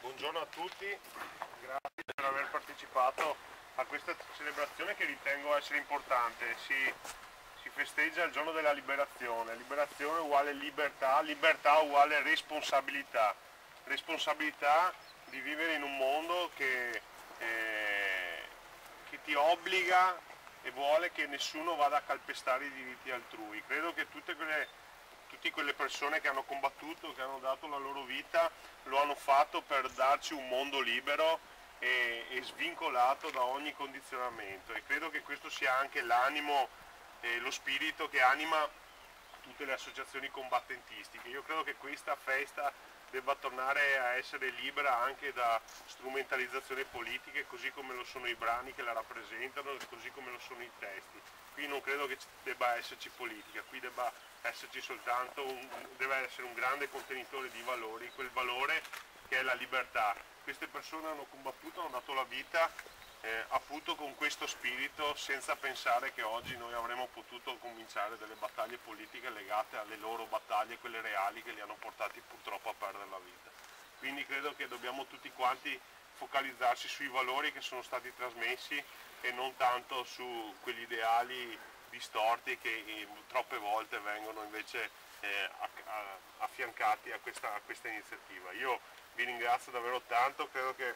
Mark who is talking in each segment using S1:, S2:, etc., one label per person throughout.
S1: buongiorno a tutti, grazie per aver partecipato a questa celebrazione che ritengo essere importante. Si, si festeggia il giorno della liberazione, liberazione uguale libertà, libertà uguale responsabilità, responsabilità di vivere in un mondo che, eh, che ti obbliga e vuole che nessuno vada a calpestare i diritti altrui. Credo che tutte quelle tutte quelle persone che hanno combattuto, che hanno dato la loro vita, lo hanno fatto per darci un mondo libero e, e svincolato da ogni condizionamento. E credo che questo sia anche l'animo e lo spirito che anima tutte le associazioni combattentistiche. Io credo che questa festa debba tornare a essere libera anche da strumentalizzazioni politiche, così come lo sono i brani che la rappresentano, così come lo sono i testi. Qui non credo che debba esserci politica, qui debba esserci soltanto un, deve essere un grande contenitore di valori, quel valore che è la libertà. Queste persone hanno combattuto, hanno dato la vita eh, appunto con questo spirito senza pensare che oggi noi avremmo potuto cominciare delle battaglie politiche legate alle loro battaglie, quelle reali che li hanno portati purtroppo a perdere la vita. Quindi credo che dobbiamo tutti quanti focalizzarsi sui valori che sono stati trasmessi e non tanto su quegli ideali distorti che eh, troppe volte vengono invece eh, affiancati a questa, a questa iniziativa. Io vi ringrazio davvero tanto, credo che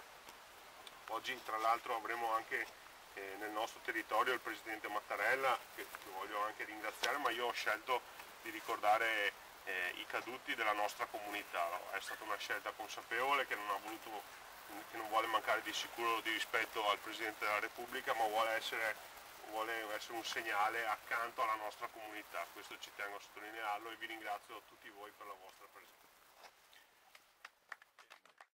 S1: oggi tra l'altro avremo anche eh, nel nostro territorio il Presidente Mattarella, che, che, voglio anche ringraziare, ma io ho scelto di ricordare eh, i caduti della nostra comunità. È stata una scelta consapevole che non, voluto, che non vuole mancare di sicuro di rispetto al Presidente della Repubblica, ma vuole essere vuole essere un segnale accanto alla nostra comunità, questo ci tengo a sottolinearlo e vi ringrazio tutti voi per la vostra